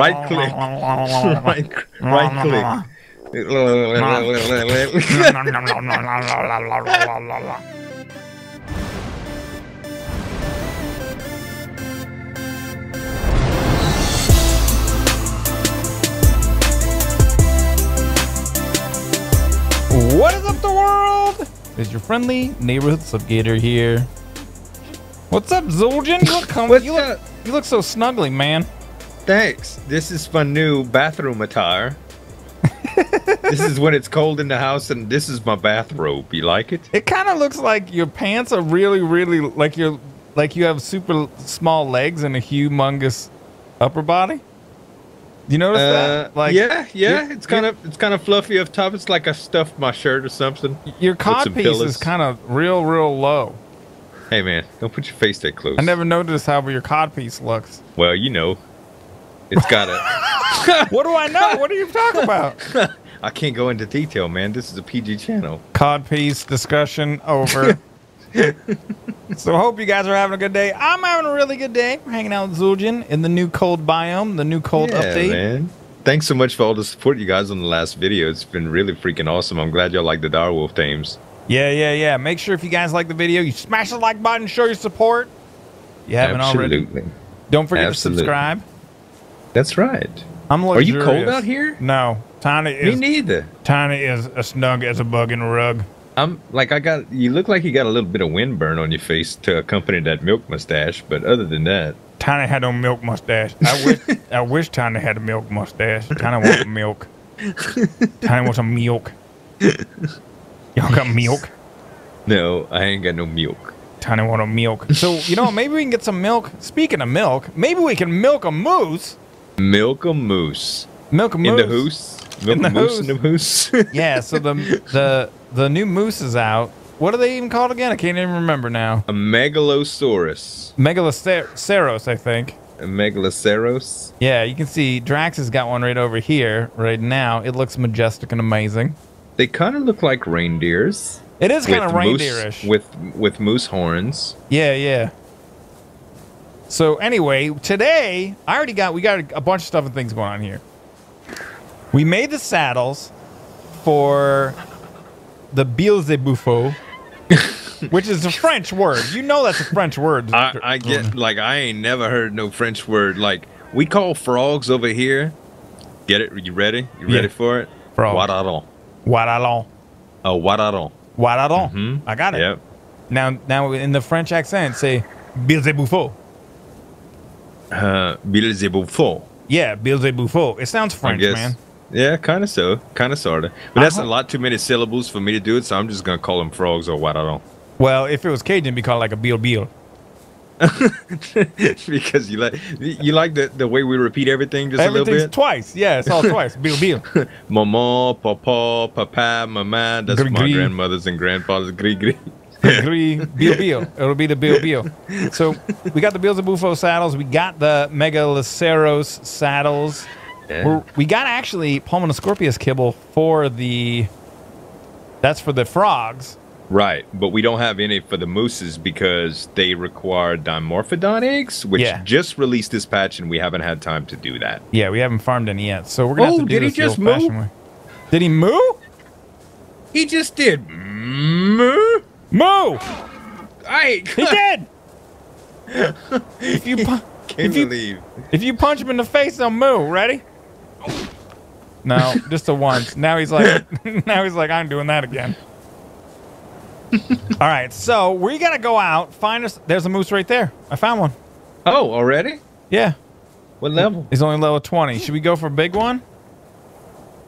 Right click. right, right click. What is up, the world? It's your friendly neighborhood Sl1pg8r here. What's up, Zueljin? You look you look, you look so snuggly, man. Thanks. This is my new bathroom attire. this is when it's cold in the house, and this is my bathrobe. You like it? It kind of looks like your pants are really, really like you're like you have super small legs and a humongous upper body. You notice Uh, that? Like, yeah, yeah. It's kind of it's kind of fluffy up top. It's like I stuffed my shirt or something. your some piece is kind of real, real low. Hey man, don't put your face that close. I never noticed how your cod piece looks. Well, you know, it's got a. What do I know? what are you talking about? I can't go into detail, man. This is a PG channel. cod piece discussion over. so hope you guys are having a good day. I'm having a really good day. We're hanging out with Zueljin in the new cold biome, the new cold yeah, update. man. Thanks so much for all the support you guys on the last video. It's been really freaking awesome. I'm glad y'all like the Direwolf themes. Yeah, yeah, yeah. Make sure if you guys like the video, you smash the like button, show your support. You haven't already. Don't forget Absolutely. to subscribe. That's right. I'm looking. Are you cold out here? No. Tiny Me is neither. Tiny is as snug as a bug in a rug. I'm like I got. You look like you got a little bit of windburn on your face to accompany that milk mustache. But other than that, Tiny had no milk mustache. I wish I wish Tiny had a milk mustache. Tiny wants milk. Tiny wants some milk. Y'all got milk? no, I ain't got no milk. Tiny want a milk. So you know, maybe we can get some milk. Speaking of milk, maybe we can milk a moose. Milk a moose Milk a moose in the hoose. Milk In a the moose in the hoose. Yeah. So the the the new moose is out. What are they even called again? I can't even remember now. a megalosaurus. Megaloceros, I think. A megaloceros. Yeah, you can see Draax has got one right over here right now. It looks majestic and amazing. They kind of look like reindeers. It is kind of with moose- reindeerish. with with moose horns. Yeah, yeah. So anyway, today I already got we got a bunch of stuff and things going on here. We made the saddles for the Beelzebufo, which is a French word. You know that's a French word. I, I get like I ain't never heard no French word like we call frogs over here. Get it? You ready? You Yeah. ready for it? Frog. Wadaron. Oh, wadaron. Wadaron. Mhm. I got it. Yep. Now now in the French accent say Beelzebufo. Uh, Beelzebufo. Yeah, Beelzebufo. It sounds French, man. Yeah, kind of so, kind of sorta. But that's Uh-huh. a lot too many syllables for me to do it, so I'm just gonna call them frogs or wadaron. Well, if it was Cajun, it'd be called like a Beal Beal. because you like you like the the way we repeat everything just a little Everything's bit. twice. Yeah, it's all twice. Beal Beal. Mama, papa, papa, mama. That's Gris my gris. grandmothers and grandfathers. Gris gris. Three Beal Beal. It'll be the Beal Beal. So we got the Beelzebufo saddles. We got the Megaloceros saddles. Yeah. We're, we got actually Pulmonoscorpius kibble for the. That's for the frogs. Right, but we don't have any for the mooses because they require dimorphodon eggs, which Yeah. just released this patch, and we haven't had time to do that. Yeah, we haven't farmed any yet, so we're gonna Oh, have to do did he this the just moo? way. Did he moo? He just did. Moo. Moo! I He did. if you pu- can't if you believe. if you punch him in the face, he'll moo. Ready? No, just the once. Now he's like, now he's like, I'm doing that again. All right, so we gotta go out. Find us. There's a moose right there. I found one. Oh, already? Yeah, What level? he's only level 20. Should we go for a big one?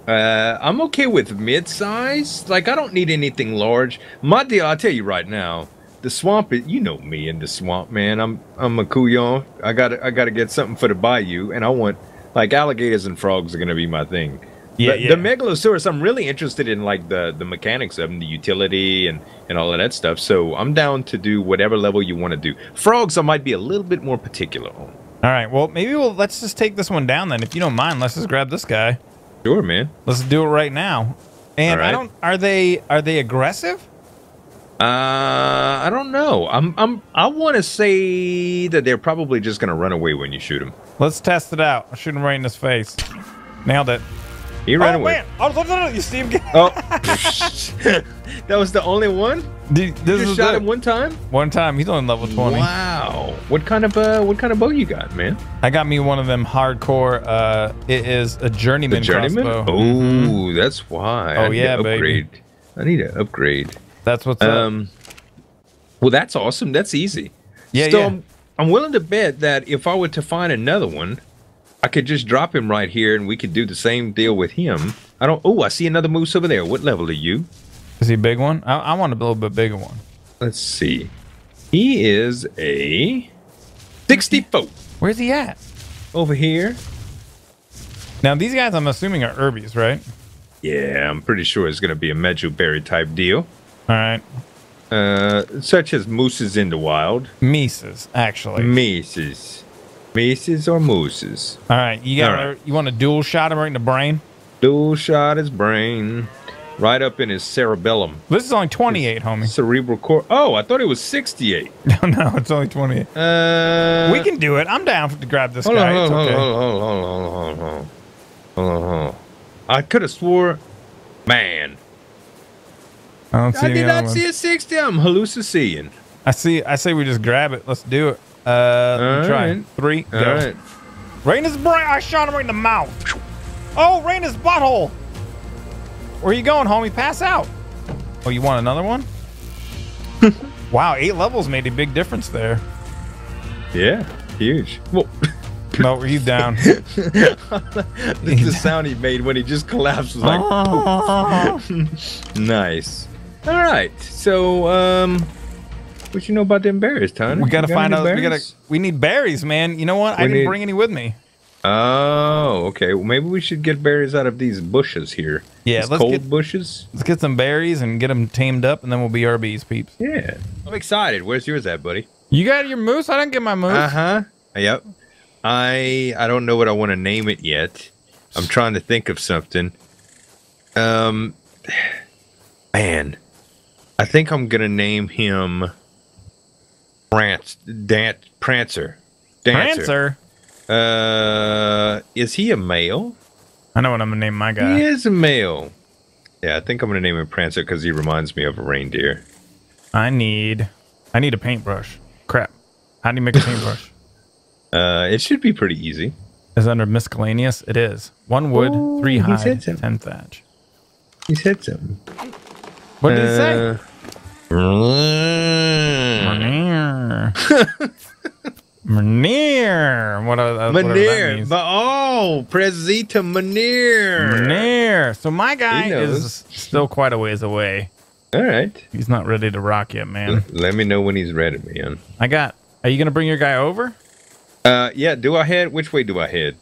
Uh, I'm okay with mid-size. Like, I don't need anything large. My deal, I'll tell you right now, the swamp. is- You know me in the swamp, man. I'm I'm a couillon. I got to I got to get something for the bayou, and I want like alligators and frogs are gonna be my thing. Yeah, the, yeah. the megalosaurus. I'm really interested in like the the mechanics of them, the utility, and and all of that stuff. So I'm down to do whatever level you want to do. Frogs, I might be a little bit more particular on. All right. Well, maybe we'll let's just take this one down then. If you don't mind, let's just grab this guy. Sure, man. Let's do it right now. And All I don't. Are they are they aggressive? Uh, I don't know. I'm I'm I want to say that they're probably just gonna run away when you shoot them. Let's test it out. I shoot him right in his face. Nailed it. He ran oh away. man! Oh, look, look, look, you see him get. Oh, that was the only one. Dude, You this just shot him one time. One time, he's only level twenty. Wow. What kind of uh what kind of bow you got, man? I got me one of them hardcore. Uh, it is a journeyman, The journeyman. crossbow. Oh, Mhm. that's why. Oh, I need yeah, to baby. upgrade. I need to upgrade. that's what's up. Um, well, that's awesome. That's easy. Yeah, so yeah. I'm, I'm willing to bet that if I were to find another one, I could just drop him right here, and we could do the same deal with him. I don't. Oh, I see another moose over there. What level are you? Is he a big one? I, I want a little bit bigger one. Let's see. He is a sixty-foot Where's he at? over here. Now these guys, I'm assuming are herbies, right? Yeah, I'm pretty sure it's gonna be a Mejoberry type deal. All right, Uh, such as mooses in the wild. Mises, actually. Mises. Mises or mooses. All right, you got right. you want a dual shot him right in the brain? Dual shot his brain. Right up in his cerebellum. This is only 28, homie. Cerebral core. Oh, I thought it was 68. No, no, it's only 28. Uh, we can do it. I'm down to grab this Hold guy. on, It's hold okay. hold on, hold on, hold on, hold on, hold on. Hold hold. I could have swore. Man. I don't see I did not one. see a 60. I'm hallucinating. I see. I say we just grab it. Let's do it. Uh, let All try. right. Three, All go. right. Right in his brain. I shot him right in the mouth. Oh, right in his butthole. Where you going, homie? Pass out. Oh, you want another one? wow, eight levels made a big difference there. Yeah. Huge. Well, No, he's down. this is the sound he made when he just collapsed. Was like, nice. All right. So, um, what you know about them berries, Tony? we gotta got find any out. We gotta. We need berries, man. You know what? I didn't need- bring any with me. Oh, okay. Well, maybe we should get berries out of these bushes here. Yeah, These let's cold get- bushes. Let's get some berries and get them tamed up, and then we'll be RBs, peeps. Yeah, I'm excited. Where's yours at, buddy? You got your moose? I didn't get my moose. Uh huh. Yep. I I don't know what I want to name it yet. I'm trying to think of something. Um, man, I think I'm gonna name him Prance Dan Prancer. Prancer. Uh, is he a male? I know what I'm gonna name my guy. He is a male. Yeah, I think I'm gonna name him Prancer because he reminds me of a reindeer. I need. I need a paintbrush. Crap. How do you make a paintbrush? Uh, it should be pretty easy. is under miscellaneous. It is one wood, Oh, three hide, ten thatch. He said something. What did he say? Uh, Manir. Manir. What are that? whatever that Manir. But oh, Prezita Manir. Manir. So my guy is still quite a ways away. All right. He's not ready to rock yet, man. Let me know when he's ready, man. I got. Are you gonna bring your guy over? Uh, yeah. Do I head? Which way do I head?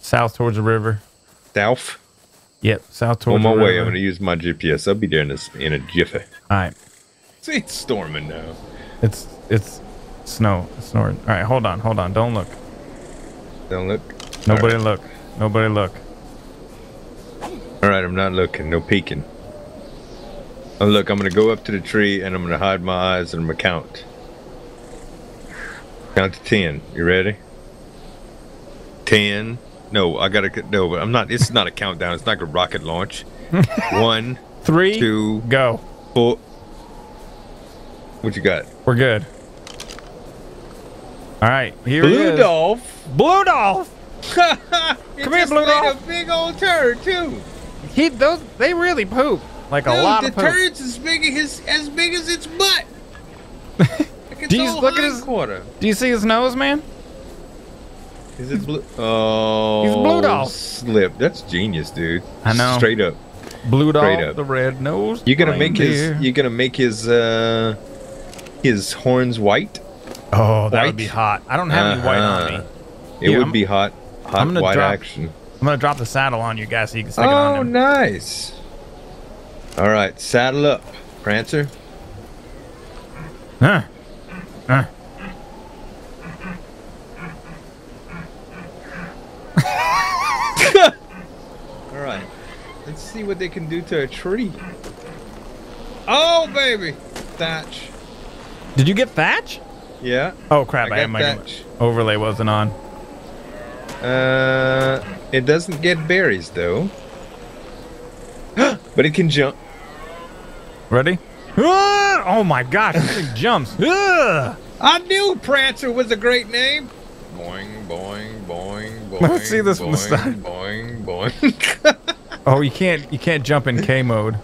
South towards the river. South. Yep, south towards. On my way. river. I'm gonna use my GPS. I'll be there in a, in a jiffy. All right. See, it's storming now. It's it's snow. It's snoring. All right, hold on, hold on. Don't look. Don't look. Nobody right. look. Nobody look. All right. I'm not looking. No peeking. Oh, look. I'm gonna go up to the tree and I'm gonna hide my eyes and I'm gonna count. Count to ten. You ready? Ten. No, I gotta no, but I'm not. It's not a countdown. It's like a rocket launch. One, Three, two, go. four. What you got? We're good. All right, here he Blue is. Dolph. Blue Dolph. Come here, Blue Dolph. A big old turd too. He those they really poop like a lot of poop. The turd's as big as his, as big as its butt. Like Jeez, whole look at his- quarter. Do you see his nose, man? Is it blue? Oh, He's Blue Dolph. Slip. That's genius, dude. I know. Straight up. Blue Straight Dolph, up. the red nose. You're gonna make reindeer. his. You're gonna make his. uh His horns white. Oh, that would be hot. I don't have any white on me. Uh-huh. It Here, would I'm- be hot. Hot I'm gonna white drop- action. I'm gonna drop the saddle on you guys so you can stick it on Oh, nice. All right, saddle up, Prancer. Huh. Huh. All right, let's see what they can do to a tree. Oh, baby, thatch. Did you get thatch? Yeah. Oh crap! I, I got my thatch. overlay wasn't on. Uh, it doesn't get berries though. but it can jump. Ready? Oh my gosh! This thing jumps. I knew Prancer was a great name. Boing, boing, boing, boing. Let's see this from the boing, side. Boing, boing. Oh, you can't you can't jump in K mode.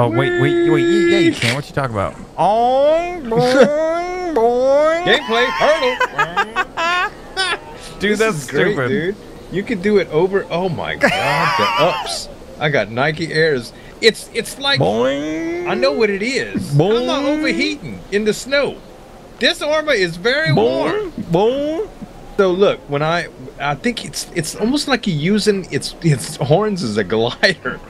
Oh wait wait wait yeah you can. What you talking about? Oh boing boing. Gameplay, hurdle. Dude, This that's is great, stupid. dude. You can do it over. Oh my god, the ups. I got Nike Airs. It's it's like Boing. I know what it is. I'm not overheating in the snow. This armor is very warm. Boing boing. So look, when I I think it's it's almost like you're using its its horns as a glider.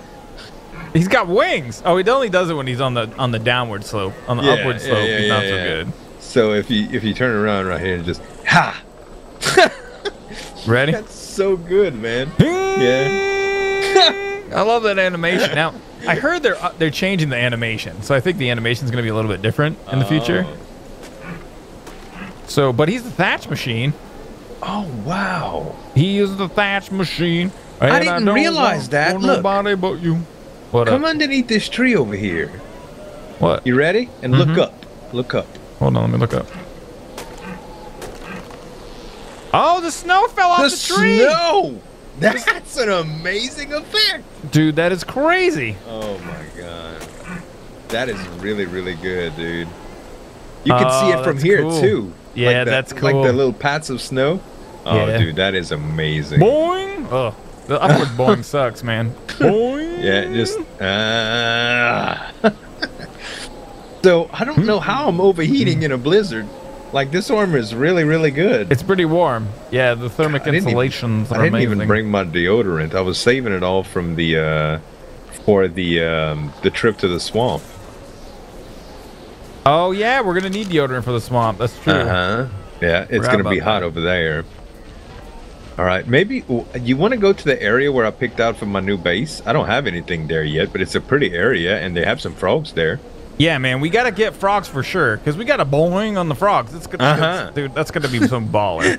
He's got wings. Oh, he only does it when he's on the on the downward slope. On the Yeah, upward slope, yeah, he's yeah, not so good. So if you if you turn around right here and just ha, Ready? that's so good, man. Yeah. I love that animation. Now, I heard they're uh, they're changing the animation, so I think the animation's going to be a little bit different in the future. Oh. So, but he's the thatch machine. Oh wow. He is the thatch machine. I didn't don't realize that. Look. nobody but you. What Come up? underneath this tree over here. What? You ready? And Mhm. look up. Look up. Hold on, let me look up. Oh, the snow fell off the the, tree. snow. That's an amazing effect. Dude, that is crazy. Oh my god. That is really, really good, dude. You can see Oh, it from here cool. too. Yeah, Like the- that's cool. Like the little pats of snow. Oh, Yeah. dude, that is amazing. Boing. Oh, the upward boing sucks, man. Boing. Yeah, just. Uh... so I don't know how I'm overheating in a blizzard. Like this armor is really, really good. It's pretty warm. Yeah, the thermic I didn't even- insulations I didn't amazing. even bring my deodorant. I was saving it all from the uh, for the um, the trip to the swamp. oh yeah, we're gonna need deodorant for the swamp. That's true. Uh huh. Yeah, it's Forgot gonna be hot that. over there. All right, maybe you want to go to the area where I picked out for my new base. I don't have anything there yet, but it's a pretty area, and they have some frogs there. Yeah, man, we gotta get frogs for sure because we got a boing on the frogs. It's gonna, Uh-huh. dude. That's gonna be some baller.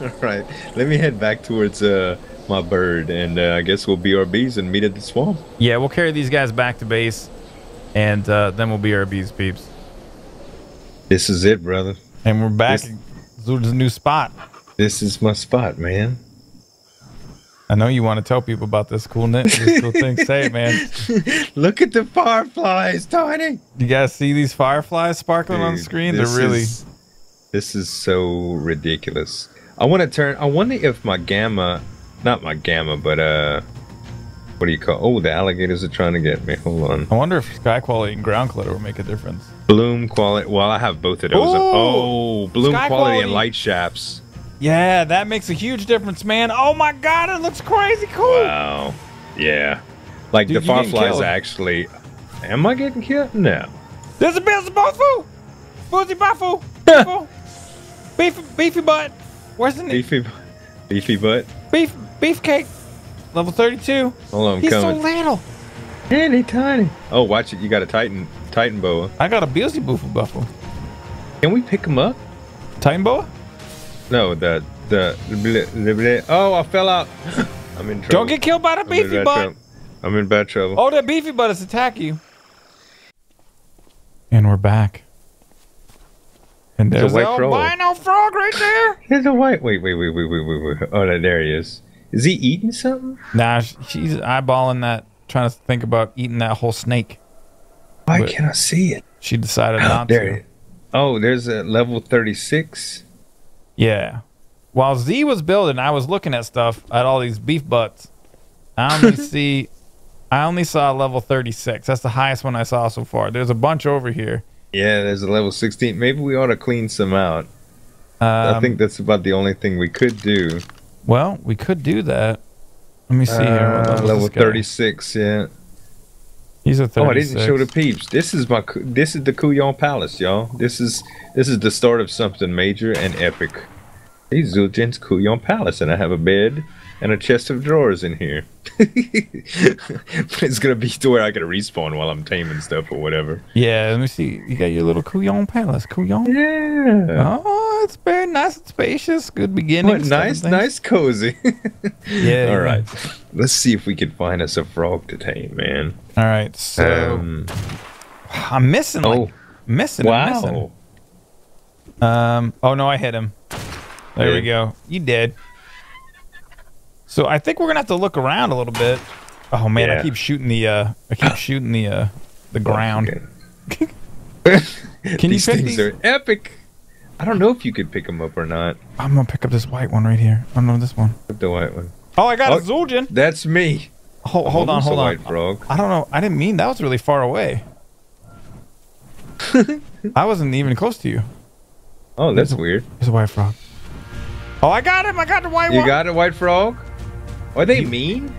All right, let me head back towards uh, my bird, and uh, I guess we'll BRBs and meet at the swamp. yeah, we'll carry these guys back to base, and uh, then we'll be our bees peeps. This is it, brother. And we're back This- to the new spot. This is my spot, man. I know you want to tell people about this cool net, this cool thing. Say it, man. Look at the fireflies, Tiny. You guys see these fireflies sparkling on the screen? They're really. is- this is so ridiculous. I want to turn. I wonder if my gamma, not my gamma, but uh, what do you call? Oh, the alligators are trying to get me. Hold on. I wonder if sky quality and ground clutter will make a difference. Bloom quality. Well, I have both of those. Ooh! oh, bloom Sky quality, and light shafts. Yeah, that makes a huge difference, man. Oh my god, it looks crazy cool. Wow. Yeah. Like Dude, the fireflies actually. Am I getting killed? No. There's a Bills Bofu! Boozy Bafu! Beefy, beefy butt! Where's the? Beefy, beefy butt. Beef, beefcake! Level 32. Hold on, I'm He's coming. so little. Teeny tiny. Oh, watch it. You got a Titan, Titan boa. I got a Beelzy Boofy Buffo. Can we pick him up? Titan Boa? No, the the, the, the, the oh, I fell out. I'm in trouble. Don't get killed by the I'm beefy butt. trouble. I'm in bad trouble. Oh, that beefy butt is attacking you. And we're back. And It's a there's the white frog. albino frog right there. There's a white. Wait, wait, wait, wait, wait, wait, wait. Oh, no, there he is. Is he eating something? Nah, she's eyeballing that, trying to think about eating that whole snake. Why Wait. can't I see it? She decided not there. to. it- Oh, there's a level 36. Yeah. While Z was building, I was looking at stuff at all these beef butts. I only see, I only saw level 36. That's the highest one I saw so far. There's a bunch over here. Yeah, there's a level 16. Maybe we ought to clean some out. Um, I think that's about the only thing we could do. Well, we could do that. Let me see here. Uh, level level 36, yeah. He's a 36. Oh, I didn't show the peeps. This is my this is the Couillon Palace, y'all. This is this is the start of something major and epic. These Zueljin's Couillon Palace, and I have a bed, and a chest of drawers in here. but it's gonna be to where I can respawn while I'm taming stuff or whatever. Yeah, let me see. You got your little Couillon Palace. Couillon? Yeah. Oh, it's very nice and spacious. Good beginning. What nice, nice, cozy. Yeah. All right. Let's see if we can find us a frog to tame, man. All right. So Um, I'm missing. Like, oh, missing. I'm missing. wow. Um. Oh no, I hit him. There we go. You did. So I think we're gonna have to look around a little bit. Oh man, I keep shooting the. uh I keep shooting the. uh the ground. Okay. Can you these pick things these? are epic. I don't know if you could pick them up or not. I'm gonna pick up this white one right here. Oh no, this one. The white one. Oh, I got Oh. a Zueljin. That's me. Hold, hold on, hold on. Frog. I don't know. I didn't mean that was really far away. I wasn't even close to you. Oh, that's weird. There's a white frog. Oh, I got him! I got the white You one. You got a white frog? Are they mean?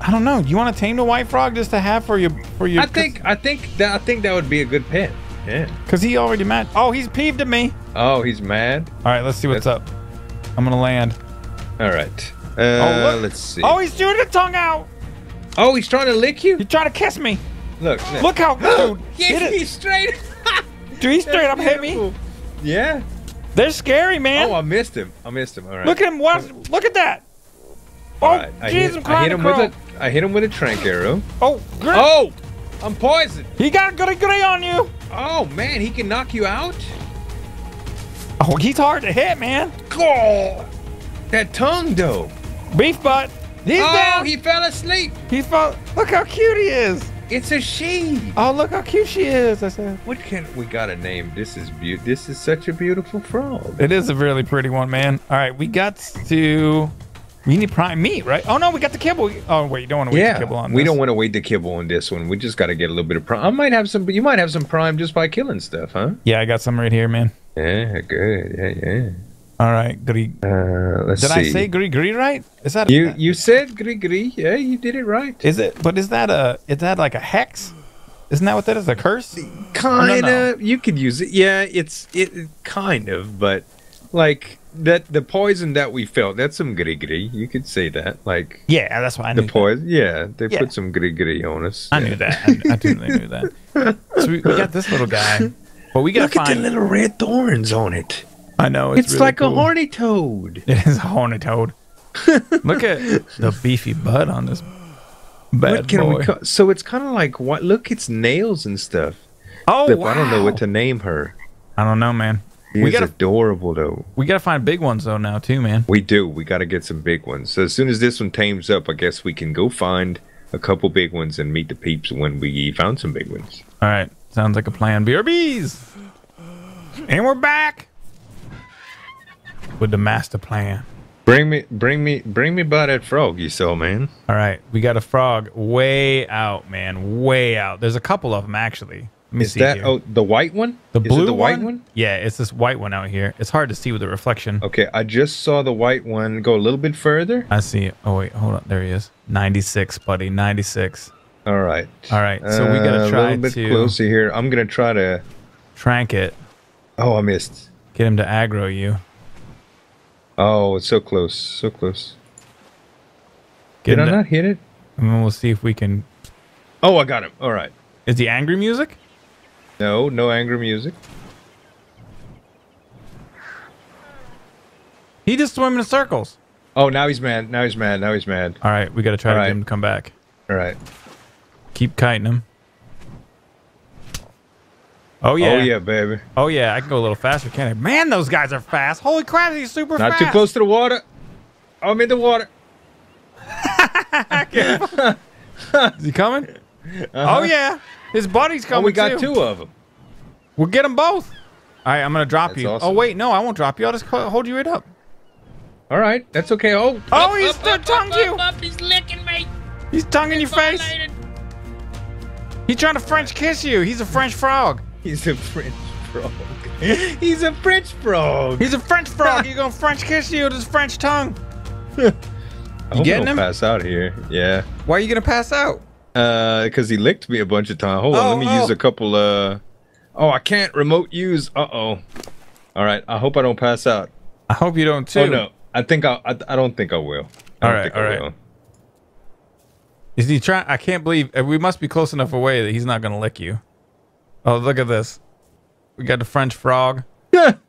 I don't know. You want to tame the white frog just to have for your for your? I think I think that I think that would be a good pet. Yeah. because he already mad. Oh, he's peeved at me. Oh, he's mad. All right, let's see what's up. I'm gonna land. All right. Uh, Oh, look. let's see. Oh, he's doing a tongue out. Oh, he's trying to lick you. He's trying to kiss me. Look. Look how dude, Yeah, he's straight. dude, he straight up hit me. Yeah. They're scary, man. Oh, I missed him. I missed him. All right. look at him. Watch. Look at that. Oh, right. I jeez, hit, I'm I hit him crow. with a I hit him with a trank arrow. Oh, gr- Oh, I'm poisoned. he got a goody goody on you. Oh man, he can knock you out. Oh, he's hard to hit, man. Oh, that tongue though. Beef butt. He's oh, down. he fell asleep. He fell. Look how cute he is. It's a she. Oh, look how cute she is. I said. What can we got a name? This is beautiful. This is such a beautiful frog. It is a really pretty one, man. All right, we got to. We need prime meat, right? Oh no, we got the kibble. Oh wait, you don't want to wait Yeah, to kibble on This. we don't want to wait to kibble on this one. We just got to get a little bit of prime. I might have some. You might have some prime just by killing stuff, huh? Yeah, I got some right here, man. Yeah, good. Yeah, yeah. All right, gri. Uh, let's Did see. I say gri gri right? Is that you you said gri gri? Yeah, you did it right. Is it? But is that a? Is that like a hex? Isn't that what that is? A curse? Kind no. of. You could use it. Yeah, it's it it- kind of, but like that the poison that we felt. That's some gri gri. You could say that. Like Yeah, that's why I knew. the poison. Yeah, they Yeah. put some gri gri on us. I yeah. knew that. I, I totally knew that. So we, we got this little guy, but we gotta Look at the little red thorns on it. I know It's, it's, really like cool. a horny toad. It is a horny toad. Look at the beefy butt on this bad what can boy. we call? So it's kind of like what? Look, it's nails and stuff. oh, Flip, wow. I don't know what to name her. I don't know, man. She's We gotta adorable though. we gotta find big ones though now too, man. We do. We got to get some big ones. So as soon as this one tames up, I guess we can go find a couple big ones and meet the peeps when we found some big ones. All right, sounds like a plan. BRBs, and we're back with the master plan. Bring me, bring me, bring me by that frog you saw, man. All right, we got a frog way out, man, way out. There's a couple of them actually. Is see that here. oh the white one? the Is it blue the white one? Yeah, it's this white one out here. It's hard to see with the reflection. Okay, I just saw the white one. Go a little bit further. I see. Oh wait, hold on. There he is. 96, buddy. 96. All right. All right, so we gotta Uh, try a little bit to- closer here. I'm gonna try to. Trank it. Oh, I missed. Get him to aggro you. Oh, it's so close, so close. Get Did I to, not hit it? and then we'll see if we can. Oh, I got him. All right. Is the angry music? No, no angry music. He just swim in circles. Oh, now he's mad. Now he's mad. Now he's mad. All right, we gotta try All to right. get him to come back. All right. Keep kiting him. Oh yeah. Oh yeah, baby. Oh yeah. I can go a little faster, can't I? Man, those guys are fast. Holy crap, he's super Not fast. Not too close to the water. Oh, I'm in the water. Is he coming? Uh-huh. Oh yeah. His buddy's Uh-huh. Oh, coming we got too. two of them. We'll get them both. All right, I'm gonna drop That's you. Oh wait, no, I won't drop you. I'll just hold you right up. All right, that's okay. Oh, Oh, he's still tongued you. up, he's licking me. He's tonguing your face. Violated. He's trying to French kiss you. He's a French frog. he's a French frog. he's a French frog. He's a French frog. He's gonna French kiss you with his French tongue. I hope I getting don't him? Pass out here. Yeah. Why are you gonna pass out? Uh, because he licked me a bunch of times. Hold on, Oh, let me oh. use a couple. Uh, oh, I can't remote use. Uh oh. All right, I hope I don't pass out. I hope you don't too. Oh no, I think I, I. I don't think I will. I All don't right, think I all right. will. Is he trying? I can't believe uh, we must be close enough away that he's not gonna lick you. Oh, look at this. We got the French frog. Yeah.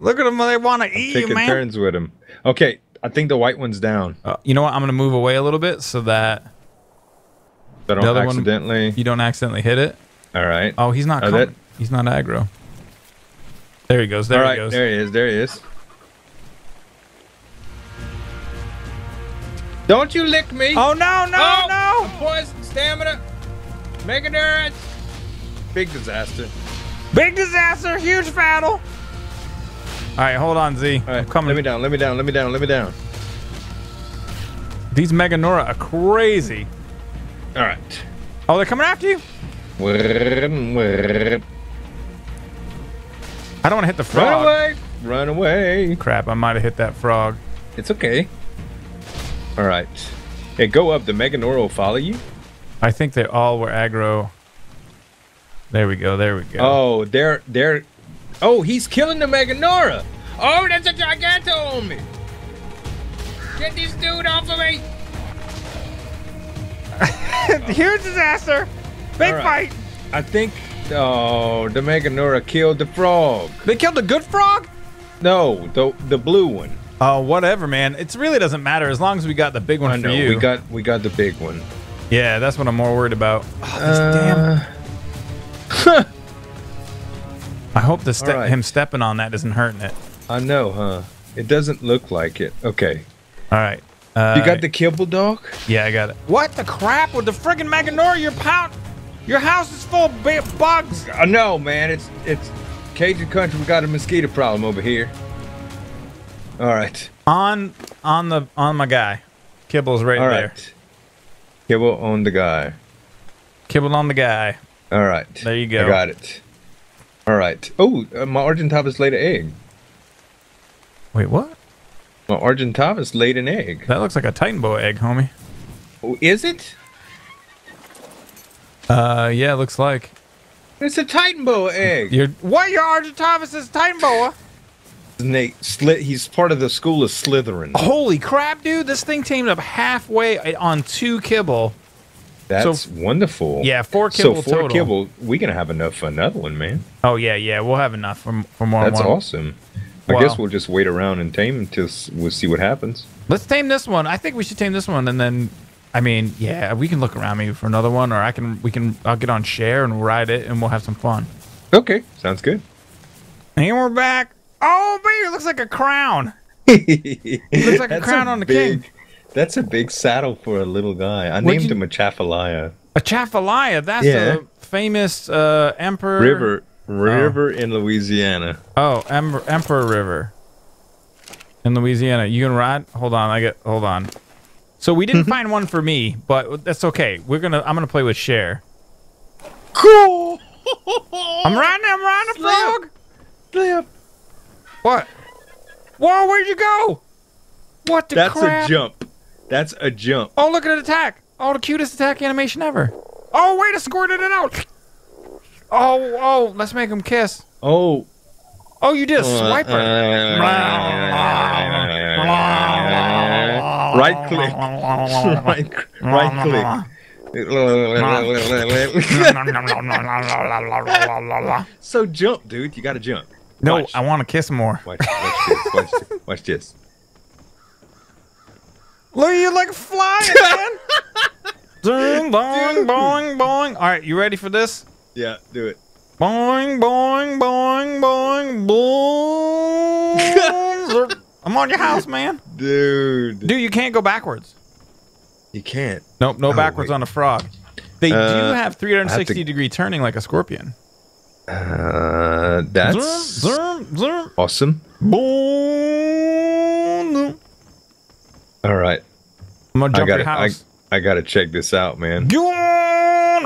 Look at them. They want to eat you, Taking man. turns with him. Okay, I think the white one's down. Uh, you know what? I'm gonna move away a little bit so that I The don't other one- accidentally. you don't accidentally hit it. All right. Oh, he's not. Oh, that- He's not aggro. There he goes. There All he goes. there he is. There he is. Don't you lick me! Oh no no Oh, no! Poison stamina. Make endurance. Big disaster. Big disaster! Huge battle. All right, hold on, Z. All right, I'm coming. Let me down. Let me down. Let me down. Let me down. These Meganeura are crazy. All right. Oh, they're coming after you. I don't want to hit the frog. Run away. Run away. Crap! I might have hit that frog. It's okay. All right. Hey, go up. The Meganeura will follow you. I think they all were aggro. There we go. There we go. Oh, they're they're. Oh, he's killing the Meganeura. Oh, that's a Giganto on me. Get this dude off of me. Huge disaster! Big All right. fight! I think. Oh, the Meganeura killed the frog. They killed the good frog? No, the the blue one. Oh, whatever, man. It really doesn't matter as long as we got the big one I for know. you. We got we got the big one. yeah, that's what I'm more worried about. Oh, this damn. Uh, I hope the ste- all right. him stepping on that isn't hurting it. I know, huh? It doesn't look like it. Okay. All right. Uh, You got the kibble dog? Yeah, I got it. What the crap with the friggin' Meganeura? Your pound, your house is full of bugs. I know, man. It's it's Cajun country. We got a mosquito problem over here. All right. On, on the, on my guy. Kibble's right All there. right. Kibble on the guy. Kibble on the guy. All right. There you go. I got it. All right. Oh, uh, my Argentavis laid an egg. Wait, what? My Argentavis laid an egg. That looks like a Titan boa egg, homie. Oh, is it? Uh, yeah, it looks like. It's a Titan boa egg. You're what? Your Argentavis is Titan boa? Nate, slit. He's part of the school of Slytherin. Holy crap, dude! This thing tamed up halfway on two kibble. That's wonderful. Yeah, four kibble. So four total. kibble, We're gonna have enough for another one, man. Oh yeah, yeah, we'll have enough for for more. That's awesome. I Wow. guess we'll just wait around and tame until we'll see what happens. Let's tame this one. I think we should tame this one, and then, I mean, yeah, we can look around maybe for another one, or I can, we can, I'll get on share and ride it, and we'll have some fun. Okay, sounds good. And we're back. Oh, baby, it looks like a crown. it looks like a crown on the king. That's a big saddle for a little guy. I What'd named you- him a Chafalaya. A Chafalaya. That's Yeah. a famous uh, emperor. River, river oh. in Louisiana. Oh, em- Emperor River in Louisiana. You can ride. Hold on, I get. Hold on. So we didn't find one for me, but that's okay. We're gonna. I'm gonna play with Share. Cool. I'm riding. I'm riding a frog. Flip. What? Whoa! Where'd you go? What the That's crap? a jump. That's a jump. Oh, look at it attack! Oh, the cutest attack animation ever. Oh, wait! I squirted it and out. Oh, oh! Let's make him kiss. Oh. Oh, you did a uh, swiper. Uh, right click. right, right click. so jump, dude. You gotta jump. no, Watch. I want to kiss more. Watch, watch this. Watch this. Watch this. Look at you like flying, man. Ding, boing, boing, boing. All right, you ready for this? Yeah, do it. Boing, boing, boing, boing, boing. I'm on your house, man. Dude. Dude, you can't go backwards. You can't. Nope, no Oh, backwards wait. on a frog. They do Uh, have 360 to- degree turning like a scorpion. Uh, that's Zoom, zoom, zoom. awesome. Boom. All right. I'm gonna I gotta, your house. I gotta check this out, man. Yawn!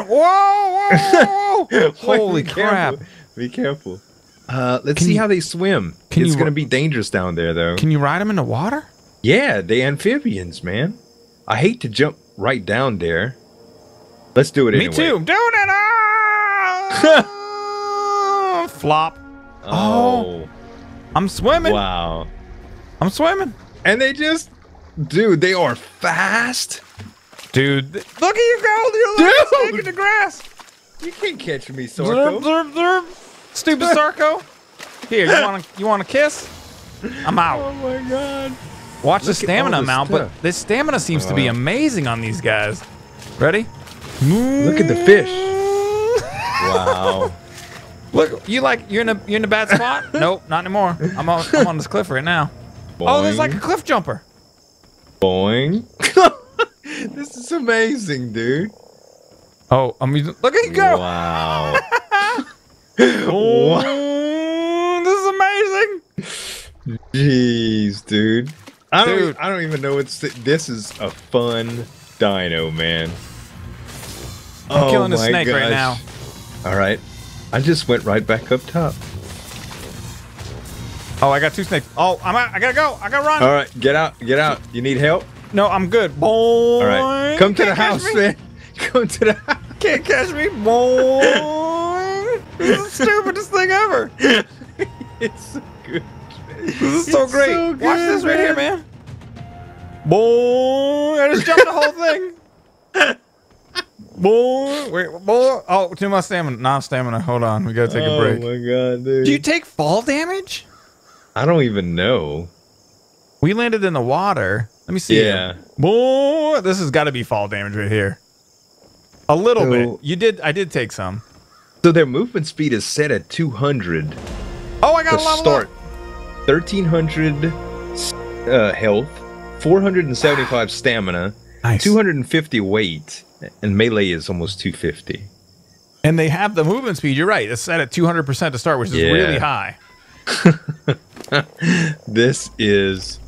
Whoa, whoa, whoa, whoa. Holy Be crap. careful. Be careful. Uh, let's Can see you- how they swim. can it's gonna be dangerous down there, though. Can you ride them in the water? yeah, they amphibians, man. I hate to jump right down there. Let's do it Me anyway. too. Doing it. Flop. Oh, I'm swimming. wow. I'm swimming. And they just Dude, they are fast. Dude, look at you go! You're like a Dude! snake in the grass. You can't catch me, Zerp, Sarco. zerp, zerp. Stupid Sarco. Here, you want to you want a kiss? I'm out. Oh my god. Watch the Look at stamina all amount, but this stamina seems to be amazing on these guys. Ready? Look at the fish. Wow. Look, you like you're in a you're in a bad spot? nope, not anymore. I'm on I'm on this cliff right now. Oh, there's like a cliff jumper. boing. this is amazing, dude. Oh, I'm using, look at you go. Wow. Oh, this is amazing. Jeez, dude. I don't. Dude. I don't even know what's. This is a fun dino, man. I'm killing a Oh my snake right now. All right. I just went right back up top. Oh, I got two snakes. Oh, I'm out. I gotta go. I gotta run. All right, get out. Get out. You need help? No, I'm good. Boy. All right. Come to the house, me. man. Come to the house. Can't catch me. Boy. this is the stupidest thing ever. It's so good. This is so great. so Watch good, this right here, man. Boy, I just jumped the whole thing. Boy, wait, boy. Oh, too much stamina. Non stamina. Hold on. We gotta take a oh break. Oh my god, dude. Do you take fall damage? I don't even know. We landed in the water. Let me see. Yeah. Boy, this has got to be fall damage right here. A little So- bit. You did. I did take some. So their movement speed is set at 200 Oh, I got to a level start. up. 1300 uh, health, 475 stamina, Nice. 250 weight, and melee is almost 250. And they have the movement speed. You're right. It's set at 200% to start, which is Yeah. really high. This is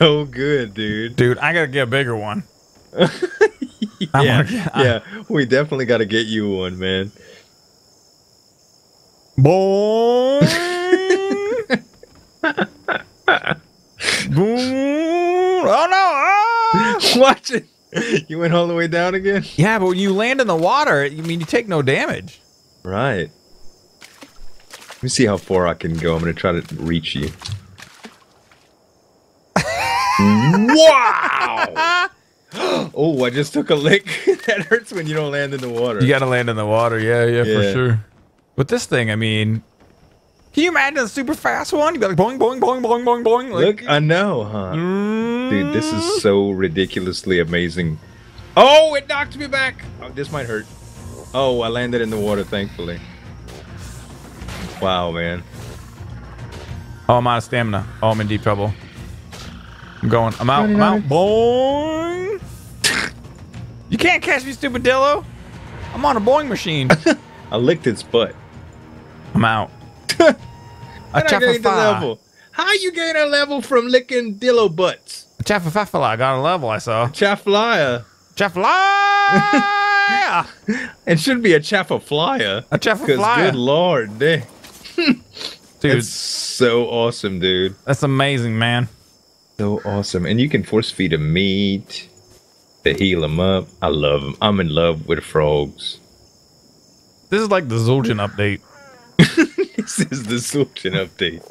so good, dude. Dude, I got to get a bigger one. yeah, yeah, we definitely got to get you one, man. Boy. Boom. Oh, no. Ah! Watch it. You went all the way down again. Yeah, but when you land in the water, you mean you take no damage. Right. Let me see how far I can go. I'm gonna try to reach you. Wow! oh, I just took a lick. that hurts when you don't land in the water. You got to land in the water. Yeah, yeah, for sure. But this thing, I mean, can you imagine a super fast one? You'd be like boing, boing, boing, boing, boing, boing. Like, Look, I know, huh? Mm. Dude, this is so ridiculously amazing. Oh, it knocked me back. Oh, this might hurt. Oh, I landed in the water, thankfully. Wow, man. Oh, I'm out of stamina. Oh, I'm in deep trouble. I'm going. I'm out. I'm out. Boing. You can't catch me, stupid Dillo. I'm on a boing machine. I licked its butt. I'm out. A I gained the level? How you gain a level from licking dillo butts? A chaffa fa I got a level, I saw. Chafflaya. Chaffalaya. It should be a chaffa flyer. A chaffa Because flyer. good lord, they, Dude, it's so awesome, dude. that's amazing, man. So awesome. And you can force feed them meat to heal them up. I love them. I'm in love with frogs. This is like the Zueljin update. this is the Sultan update.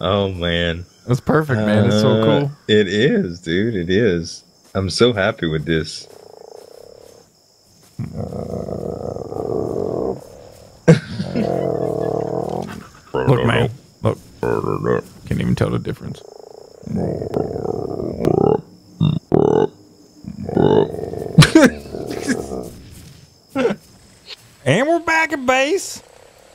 Oh, man. That's perfect, man. It's so Uh, cool. It is, dude. It is. I'm so happy with this. Look, man. Look. Can't even tell the difference. and we're back at base.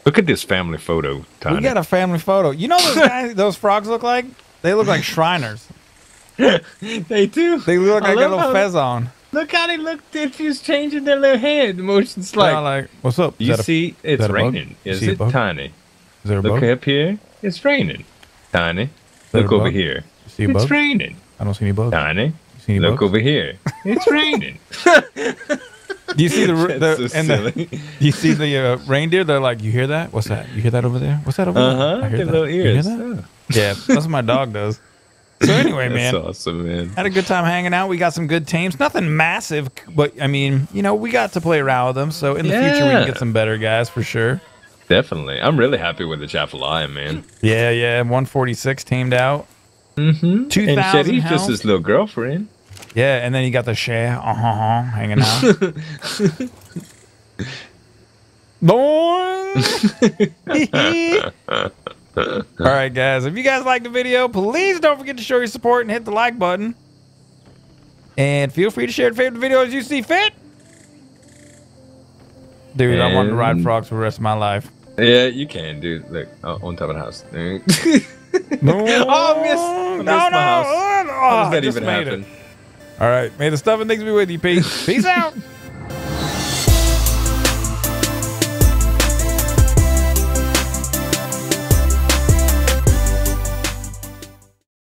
Look at this family photo, Tony. We got a family photo. You know those guys, those frogs look like? They look like Shriners. they do. They look like I like a little fez on. Look how they look. They're just changing their little head motions. Like, Like, like, what's up? Is you that a- see, it's that raining. You Is it. Tiny? is there a Look bug? up here. It's raining. Tiny. Look over bug? here. You see a It's bug? raining. I don't see any bugs. Tiny. You see any Look bugs? over here. It's raining. Do you see the, the so and the silly. do you see the uh, reindeer? They're like, you hear that? What's that? You hear that over there? What's that over Uh there? huh. I hear Their that. little You hear ears. that? Oh, Yeah, that's what my dog does. So anyway, That's man, awesome, man. had a good time hanging out. We got some good teams. Nothing massive, but I mean, you know, we got to play around with them. So in the future, we can get some better guys for sure. Definitely. I'm really happy with the Chaffalaya, man. Yeah, yeah. 146 teamed out. Mm-hmm. And 2,000 Shetty's just health. his little girlfriend. Yeah, and then you got the share uh-huh, hanging out. Boing. All right, guys. If you guys like the video, please don't forget to show your support and hit the like button. And feel free to share your favorite video as you see fit. Dude, I want to ride frogs for the rest of my life. Yeah, you can, dude. Look, oh, on top of the house. No, Oh, I missed- no, no. How does that even made it. happen? All right. May the stuff and things be with you, Pete. Peace out.